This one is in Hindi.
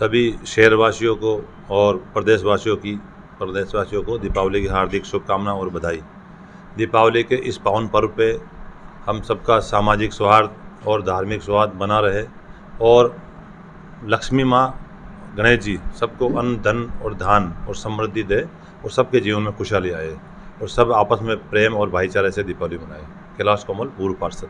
सभी शहरवासियों को और प्रदेशवासियों की, प्रदेशवासियों को दीपावली की हार्दिक शुभकामना और बधाई। दीपावली के इस पावन पर्व पे हम सबका सामाजिक सौहार्द और धार्मिक सौहार्द बना रहे और लक्ष्मी माँ गणेश जी सबको अन्न, धन और धान और समृद्धि दे और सबके जीवन में खुशहाली आए और सब आपस में प्रेम और भाईचारे से दीपावली मनाए। कैलाश कमल, पूर्व पार्षद।